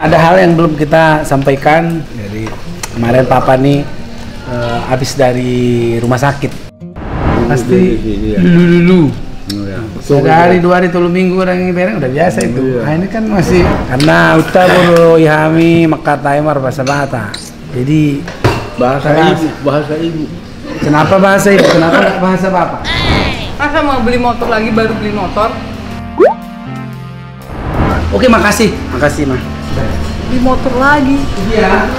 Ada hal yang belum kita sampaikan. Jadi kemarin Papa nih eh, habis dari rumah sakit. Pasti Iya. dulu dulu. Iya. Sehari dua hari tulu minggu orang ini bereng udah biasa itu. Iya. Nah ini kan masih karena uta buru ihami maka timer bahasa bata. Jadi bahasa ibu, bahasa ibu. kenapa bahasa itu? Kenapa bahasa bapak? Masa mau beli motor lagi baru beli motor? Oke makasih, makasih mah. Beli motor lagi. Iya.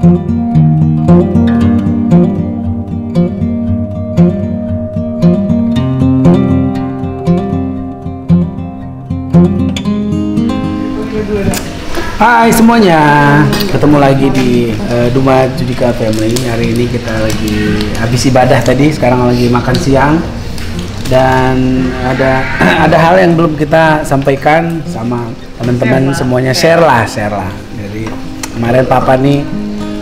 Hai semuanya, ketemu lagi di eh, Duma Judika Family. Hari ini kita lagi habis ibadah tadi, sekarang lagi makan siang. Dan ada ada hal yang belum kita sampaikan sama teman-teman semuanya share lah, share lah. Jadi kemarin Papa nih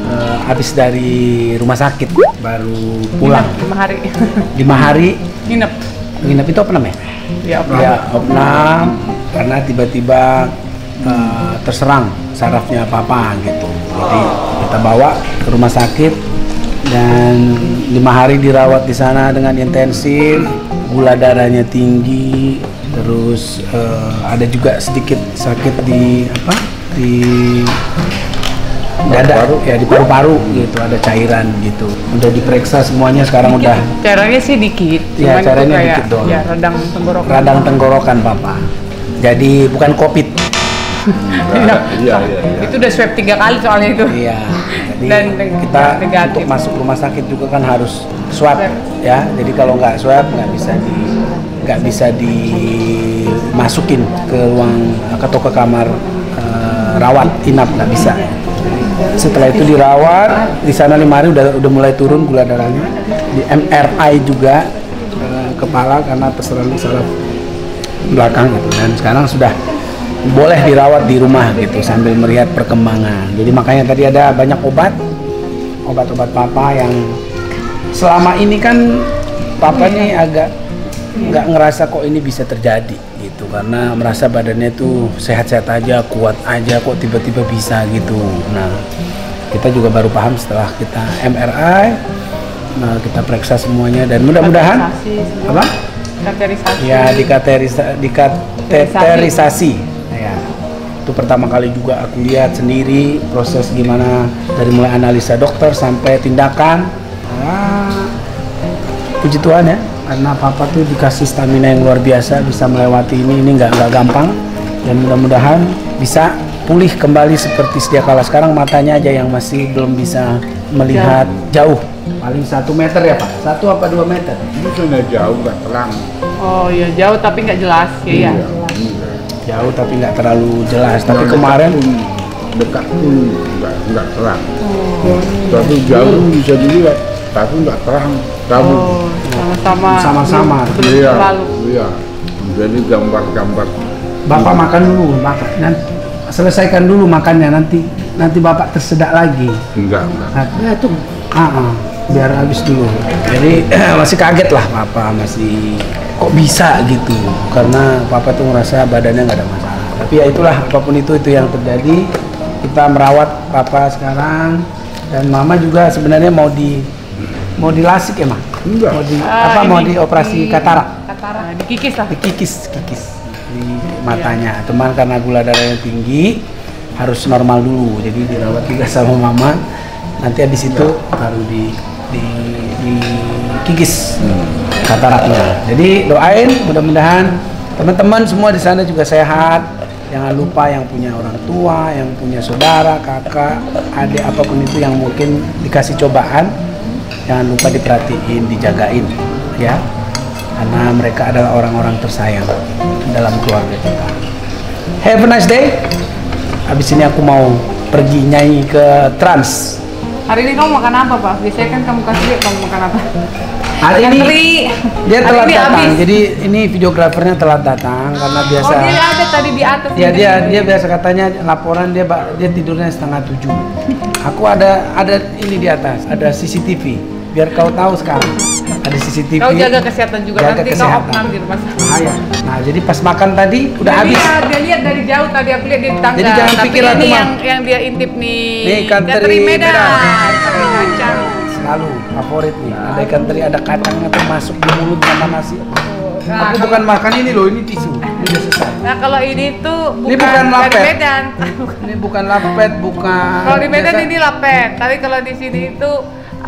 eh, habis dari rumah sakit, baru pulang Lima hari. lima hari. Nginep. Nginep itu apa namanya? Ya, Ya, opnam karena tiba-tiba eh, terserang sarafnya papa gitu. Jadi kita bawa ke rumah sakit dan lima hari dirawat di sana dengan intensif, gula darahnya tinggi, terus eh, ada juga sedikit sakit di apa di dada Paru-paru. ya di paru-paru gitu ada cairan gitu udah diperiksa semuanya sekarang udah Caranya sih dikit. Iya, itu caranya kayak, dikit doang. Ya, radang tenggorokan. radang tenggorokan papa jadi bukan covid Iya. Iya, iya, iya. Itu udah swab tiga kali soalnya itu. iya jadi Dan kita negatif. untuk masuk rumah sakit juga kan harus swab ya jadi kalau nggak swab nggak bisa di nggak bisa dimasukin ke ruang atau ke kamar eh, rawat inap nggak bisa setelah itu dirawat di sana lima hari udah udah mulai turun gula darahnya. Di MRI juga eh, kepala karena terserang saraf belakang gitu. Dan sekarang sudah boleh dirawat di rumah gitu sambil melihat perkembangan. Jadi makanya tadi ada banyak obat obat-obat papa yang selama ini kan papa nih agak nggak ngerasa kok ini bisa terjadi gitu karena merasa badannya tuh sehat-sehat aja kuat aja kok tiba-tiba bisa gitu. Nah kita juga baru paham setelah kita MRI nah, kita periksa semuanya dan mudah-mudahan apa? Katerisasi. ya dikaterisa, dikateterisasi. Ya itu pertama kali juga aku lihat sendiri proses gimana dari mulai analisa dokter sampai tindakan. Ah, puji Tuhan ya karena papa tuh dikasih stamina yang luar biasa bisa melewati ini ini nggak nggak gampang dan mudah-mudahan bisa pulih kembali seperti sedia kala sekarang matanya aja yang masih belum bisa melihat jauh paling satu meter ya pak satu apa dua meter Ini nggak jauh, nggak terang. Oh iya jauh tapi nggak jelas ya. ya. Iya. jauh tapi nggak terlalu jelas tapi kemarin dekat pun- dekat pun nggak nggak terang. Oh, Tapi jauh bisa dilihat, tapi nggak terang. Kamu. oh sama-sama. Sama-sama. Iya, iya. Jadi gambar-gambar. bapak makan dulu makan nanti selesaikan dulu makannya nanti nanti bapak tersedak lagi Enggak, enggak. nah, ya tuh ah, ah, biar habis dulu jadi masih kaget lah papa masih kok bisa gitu karena papa tuh ngerasa badannya nggak ada masalah tapi ya itulah apa pun itu itu yang terjadi kita merawat papa sekarang dan mama juga sebenarnya mau di mau dilasik ya mah Enggak. mau di Ah, apa mau ini, dioperasi di- katarak Katarak. Dikikis lah. dikikis kikis di matanya. Cuman karena gula darahnya tinggi harus normal dulu. Jadi dirawat juga sama mama. Nanti habis itu baru di di dikikis kataraknya jadi doain mudah-mudahan teman-teman semua di sana juga sehat. Jangan lupa yang punya orang tua yang punya saudara kakak adik apa pun itu yang mungkin dikasih cobaan jangan lupa diperhatiin dijagain ya karena mereka adalah orang-orang tersayang dalam keluarga kita. Have a nice day. Habis ini aku mau pergi nyanyi ke Trans. Hari ini kamu makan apa Pak? Biasanya kan kamu kasih lihat kamu makan apa? Hari ini teri. dia telat ini datang. habis. Jadi ini videografernya telat datang karena biasa. Oh dia ada tadi di atas. Ya ini. dia dia biasa katanya laporan dia dia tidurnya setengah tujuh. Aku ada ada ini di atas, ada CCTV. Biar kau tahu sekarang ada CCTV. Kau jaga kesehatan juga Jaga nanti kesehatan. kau opnam di rumah sakit. Bahaya. Nah jadi pas makan tadi udah Dia habis. lihat, dia lihat dari jauh tadi aku lihat di tangga. Jadi jangan Tapi ini yang yang dia intip nih. Nih, teri Medan. Kacang. Selalu favorit nih. Ada ikan teri, ada kacangnya tuh masuk di mulut sama nasi. Nah, Aku bukan makan ini loh, ini tisu. Ini udah selesai. Nah kalau ini tuh bukan, Ini bukan dari lapet. Medan. Ini bukan lapet, bukan. kalau di Medan biasa- ini lapet, tapi kalau di sini itu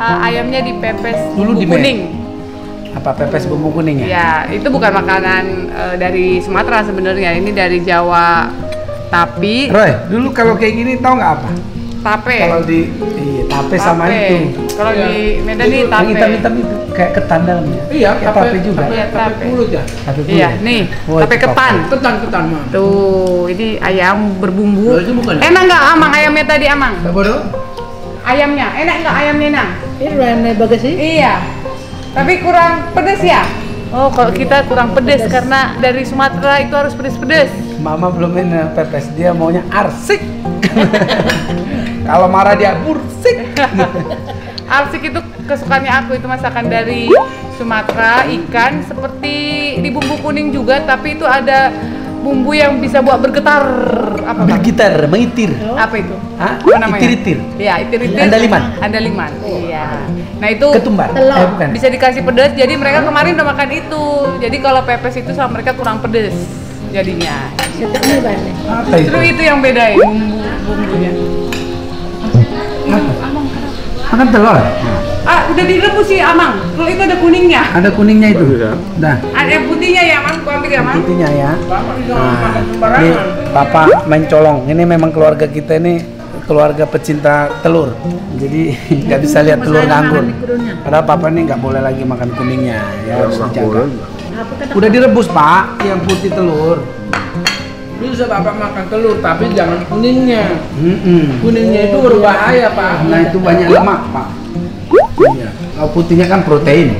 uh, ayamnya dipepes Dulu bumbu di kuning. apa pepes bumbu kuning ya? Ya, itu bukan makanan uh, dari Sumatera sebenarnya. Ini dari Jawa. Tapi Roy, dulu kalau kayak gini tahu nggak apa? tape. Kalau di iya, tape sama Tape. itu. Kalau Iya. di Medan ini Yang tape. hitam-hitam itu kayak ketan dalamnya. Iya, kayak tape juga. Iya, tape. pulut ya. Tape Iya, kulit. nih, Oh, tape ketan. Ketan ketan mah. Tuh, ini ayam berbumbu. Loh, itu bukan ya? Enak nggak amang ayamnya tadi amang? Apa bodoh? Ayamnya, enak nggak ayamnya nang? Ini rame bagus sih. Iya. Tapi kurang pedes ya? Oh, kalau kita kurang pedes karena dari Sumatera itu harus pedes-pedes. Mama belum ini pepes, dia maunya arsik. kalau marah dia bursik. Arsik itu kesukaannya aku itu masakan dari Sumatera, ikan seperti di bumbu kuning juga, tapi itu ada bumbu yang bisa buat bergetar apa Bang? Bergitar, mengitir. Apa itu? Hah? Apa namanya? Itir-itir. Iya, itir-itir. Andaliman. Andaliman. Iya. Nah, itu Ketumbar. Telur. Eh, bukan. bisa dikasih pedas. Jadi mereka kemarin udah makan itu. Jadi kalau pepes itu sama mereka kurang pedes jadinya. Apa itu? Justru itu yang beda ya bumbu bumbunya. Makan telur. Ah, udah direbus sih, Amang. Kalau itu ada kuningnya. Ada kuningnya itu. Dah. Ada yang putihnya ya, Mang. Gua ambil ya, Mang. Putihnya ya. Nah, makan ini main colong. Ini memang keluarga kita ini keluarga pecinta telur. Jadi nggak bisa lihat telur nganggur. Padahal papa ini nggak boleh lagi makan kuningnya. Ya harus dijaga. kata? Udah direbus pak, yang putih telur. Bisa bapak makan telur tapi jangan kuningnya. Mm-mm. Kuningnya itu berbahaya pak. Nah itu banyak lemak pak. Iya. Kalau putihnya kan protein.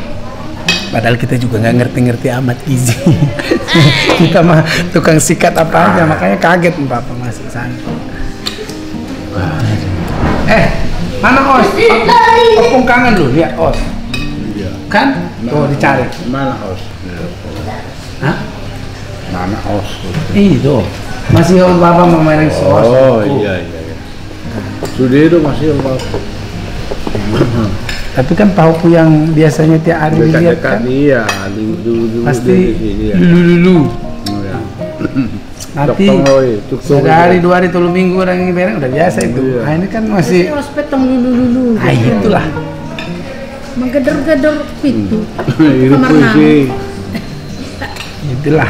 Padahal kita juga nggak ngerti-ngerti amat gizi. kita mah tukang sikat apa aja, makanya kaget nih papa masuk sana. Eh, mana os? Opung kangen lu, lihat os. Iya. Kan? Tuh dicari. Mana os? Hah? Mana os? Itu. Masih os bapak mau main sos. Oh iya iya. iya. Sudah itu masih bapak. Tapi kan pahuku yang biasanya tiap hari dilihat kan iya, di dulu dulu pasti iya. Oh, ya. Nanti Tongoy. sehari dua hari tulu minggu orang ini bareng udah biasa itu. Iya. Nah ini kan masih Ini ospek tong lulu-lulu. ah itulah. Menggedor-gedor pintu. Itu Kamar. Itulah.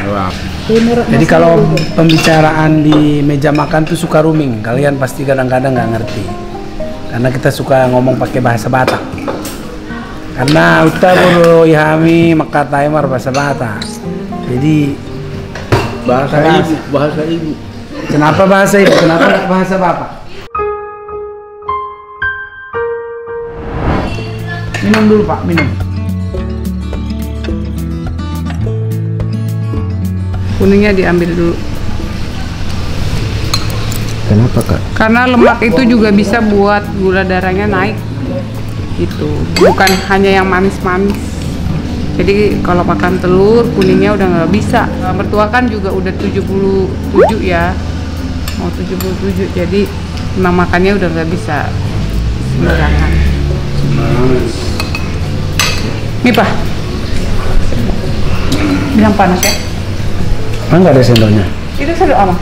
Jadi kalau pembicaraan di meja makan tuh suka rooming, kalian pasti kadang-kadang nggak ngerti. Karena kita suka ngomong pakai bahasa Batak. Karena uta buru ihami maka timer bahasa Batak. Jadi bahasa Bahasa. ibu, bahasa ibu. kenapa bahasa ibu? Kenapa bahasa bapak? Minum dulu pak, minum. Kuningnya diambil dulu. Kenapa kak? Karena lemak itu juga bisa buat gula darahnya naik. Itu bukan hanya yang manis-manis. Jadi kalau makan telur kuningnya udah nggak bisa. Mertua kan juga udah 77 ya. Mau 77 jadi memang makannya udah nggak bisa sembarangan. Nih pak, bilang panas ya. Mana nggak ada sendoknya? Itu seru apa?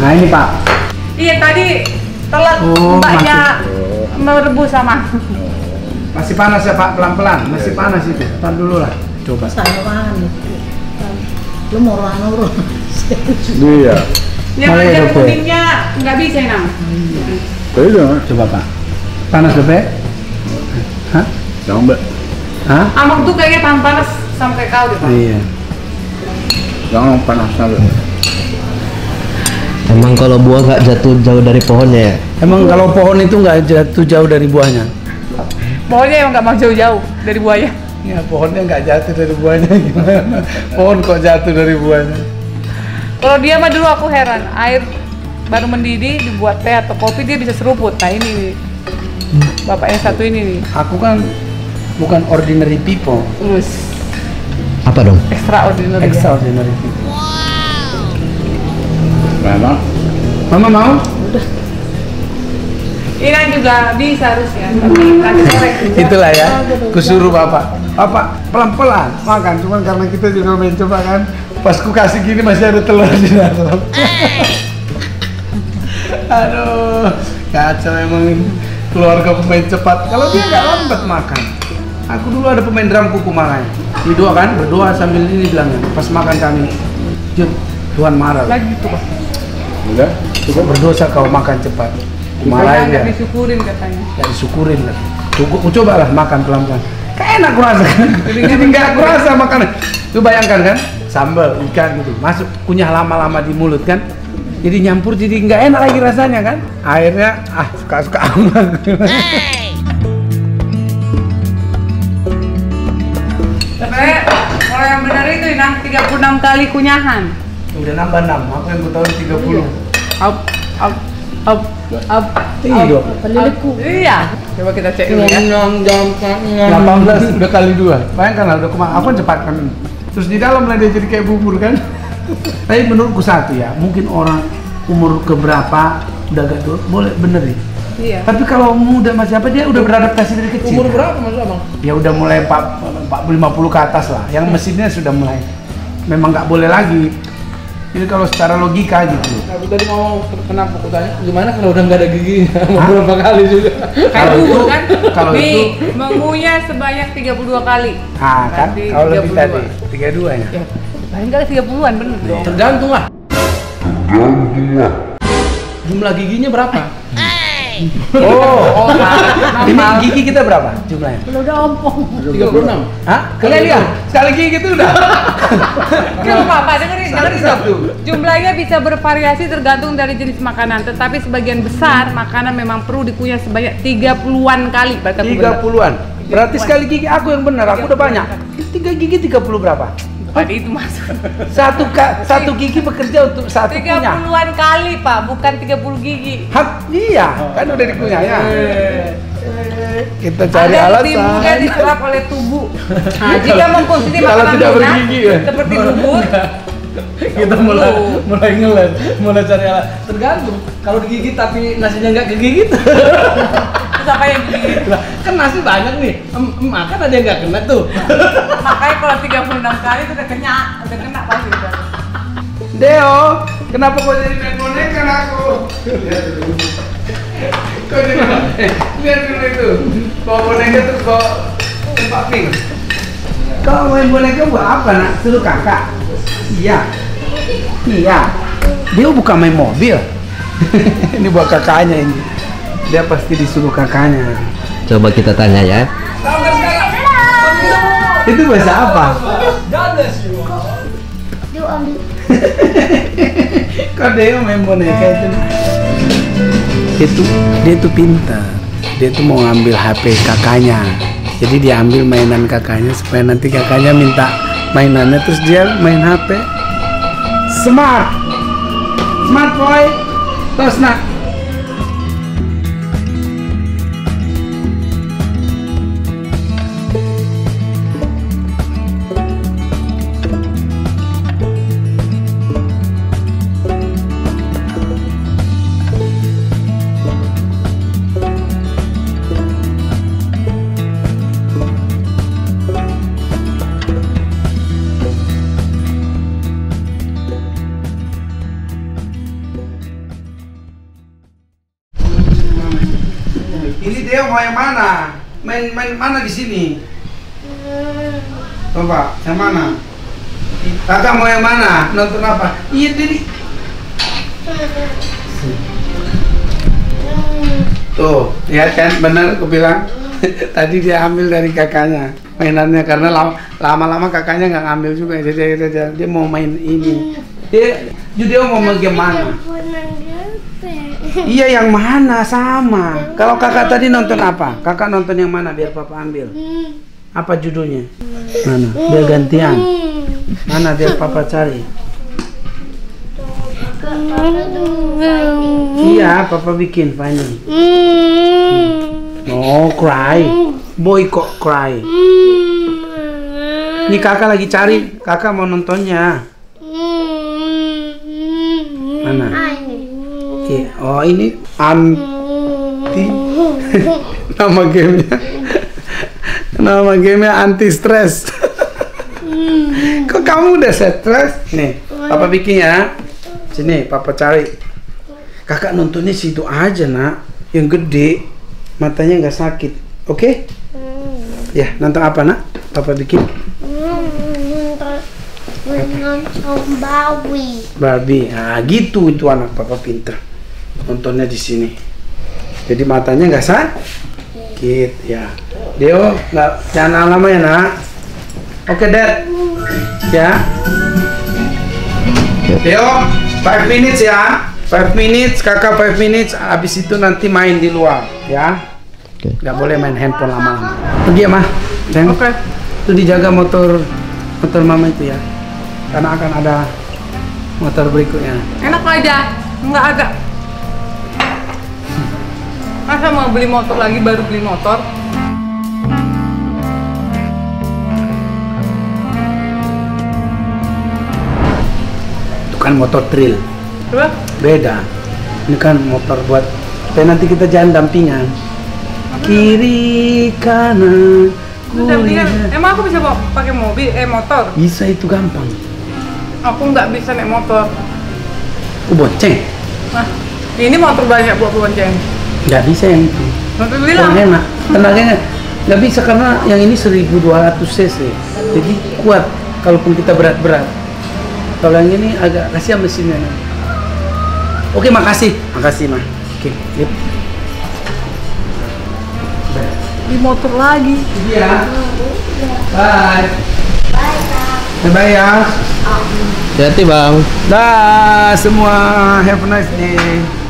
Nah ini pak, Iya tadi telat Oh, mbaknya merebus sama. Masih panas ya pak, pelan-pelan, masih panas itu. Tar dulu lah, coba. Saya kan. Lu mau orang Iya. Yang ya, ada kuningnya nggak bisa nang. Iya. Coba pak. Panas dope? Hah? Jangan mbak. Hah? Amok tuh kayaknya tahan panas sampai kau deh pak. Iya. Jangan panasnya loh. Emang kalau buah nggak jatuh jauh dari pohonnya ya? Emang kalau pohon itu nggak jatuh jauh dari buahnya? Pokoknya emang nggak mau jauh-jauh dari buaya. Ya pohonnya nggak jatuh dari buahnya gimana? Pohon kok jatuh dari buahnya? Kalau dia mah dulu aku heran, air baru mendidih dibuat teh atau kopi dia bisa seruput. Nah ini nih, bapak yang satu ini nih, Aku kan bukan ordinary people, terus Apa dong? extraordinary. extraordinary people. Memang Mama mau? Ini juga bisa harusnya, tapi. Itulah ya, kusuruh bapak. Bapak pelan-pelan makan, cuman karena kita juga main coba kan. Pas ku kasih gini masih ada telur di dalam. Aduh, kacau emang ini. keluarga pemain cepat. Kalau dia nggak lambat makan. Aku dulu ada pemain drum kuku marah. Berdoa kan, berdoa sambil ini bilangnya. Pas makan kami, Jun, Tuhan marah. Lagi tuh pak. udah Cukup berdosa kau makan cepat. Marahin dia. disyukurin katanya. ya disyukurin lah. Coba, coba lah makan pelan-pelan. Kayak enak kurasa kan? Jadi nggak kurasa makanan lu bayangkan kan? Sambal ikan gitu. Masuk kunyah lama-lama di mulut kan? Jadi nyampur jadi nggak enak lagi rasanya kan? Akhirnya ah suka-suka amat Sebenarnya kalau yang benar itu nang 36 kali kunyahan. udah nambah 6 apa yang gue tahu 30 Up, up, up, up. iya dong Peliliku. Iya. Coba kita cek dulu ya. 18 udah kali dua bayangkan lah udah ke mana aku kan cepat kan terus di dalam lah dia jadi kayak bubur kan tapi menurutku satu ya mungkin orang umur keberapa udah gak boleh bener ya Iya. Tapi kalau muda masih apa dia udah beradaptasi dari kecil. umur berapa mas abang Ya udah mulai 4, 40 50 ke atas lah. Yang mesinnya sudah mulai memang nggak boleh lagi. Jadi kalau secara logika gitu. aku tadi mau kenapa aku tanya gimana kalau udah nggak ada gigi mau berapa kali juga Kayak Kalau itu- kan? kalau itu- mengunyah sebanyak 32 kali. Ah kan kalau lebih 32. tadi 32 ya. Ya, paling kali 30-an bener dong. tergantung lah jumlah giginya berapa Oh, Oh, nah, ini gigi kita berapa jumlahnya? Kalau udah ompong. 36 Hah? Kalian lihat sekali gigi itu udah. Kan Pak, dengerin, Satu, dengerin satu. Jumlahnya bisa bervariasi tergantung dari jenis makanan, tetapi sebagian besar makanan memang perlu dikunyah sebanyak 30-an kali. Berarti aku bener. 30-an. Berarti sekali gigi aku yang benar, aku udah banyak. Tiga gigi 30 berapa? Tadi itu masuk. Satu ka, satu gigi bekerja untuk satu punya. 30-an kali, Pak, bukan 30 gigi. Hak, iya, kan udah dikunyah ya. Kita cari Ada alasan. mudah diserap oleh tubuh. Nah, jika mengkonsumsi makanan tidak bergigi, ya? seperti bubur, kita mulai mulai ngeles mulai cari alat tergantung kalau digigit tapi nasinya nggak kegigit terus apa yang lah kan nasi banyak nih em, em, makan ada yang nggak kena tuh Makanya kalau 36 kali itu udah kena, udah kena pasti udah. Deo, kenapa kau jadi main boneka aku? Kau jadi eh, lihat dulu itu. Bawa boneka terus bawa tempat pink. Kau main boneka buat apa nak? Suruh kakak. Iya. Iya. Dia bukan main mobil. ini buat kakaknya ini. Dia pasti disuruh kakaknya. Coba kita tanya ya. Itu bahasa apa? Dia ambil. Kok Deo main boneka itu? Itu dia tuh pintar. Dia tuh mau ngambil HP kakaknya. Jadi dia ambil mainan kakaknya supaya nanti kakaknya minta mainannya terus dia main HP. Smart. Smart boy. Terus nak. Mau yang mana? Main main mana di sini? Coba, yang mana? Kakak mau yang mana? Nonton apa? Iya, jadi Tuh, lihat kan benar aku bilang. Tadi dia ambil dari kakaknya mainannya karena lama- lama-lama kakaknya nggak ngambil juga jadi dia, dia, dia mau main ini. Dia dia mau bagaimana? Iya yang mana sama. Kalau kakak tadi nonton apa? Kakak nonton yang mana biar papa ambil? Apa judulnya? Mana? Biar gantian. Mana biar papa cari? Iya, papa bikin Fanny. No cry. Boy kok cry. Ini kakak lagi cari. Kakak mau nontonnya. Mana? Iya. Oh ini anti. Nama gamenya. Nama gamenya anti stres. Kok kamu udah stres? Nih, papa bikin ya. Sini, papa cari. Kakak nontonnya situ aja nak. Yang gede, matanya nggak sakit. Oke? Ya, nonton apa nak? Papa bikin Bawi. Barbie. Nah, gitu itu anak papa pinter. Nontonnya di sini. Jadi matanya nggak sakit ya. Deo nggak jangan lama ya nak. Oke Dad. Ya. Deo, 5 minutes ya. 5 minutes, kakak 5 minutes. Abis itu nanti main di luar ya. Oke. Nggak boleh main handphone lama-lama. Pergi ya mah. Oke. itu dijaga motor motor mama itu ya. Karena akan ada motor berikutnya. Enak aja, nggak ada. Masa mau beli motor lagi baru beli motor? Itu kan motor trail. Coba. Beda. Ini kan motor buat supaya nanti kita jalan dampingan. Kiri kanan. Kan? kulihat. Emang aku bisa pakai mobil, eh motor? Bisa itu gampang. Aku nggak bisa naik motor. Aku bonceng. Nah, ini motor banyak buat bonceng. Nggak bisa yang itu. Bilang. enak. Tenaganya nggak bisa karena yang ini 1200 cc. Jadi kuat kalaupun kita berat-berat. Kalau yang ini agak kasihan mesinnya. Oke, makasih. Makasih, Mah. Oke, yuk. Di motor lagi. Iya. Bye. Bye ya. Hati bang. Dah semua have a nice day.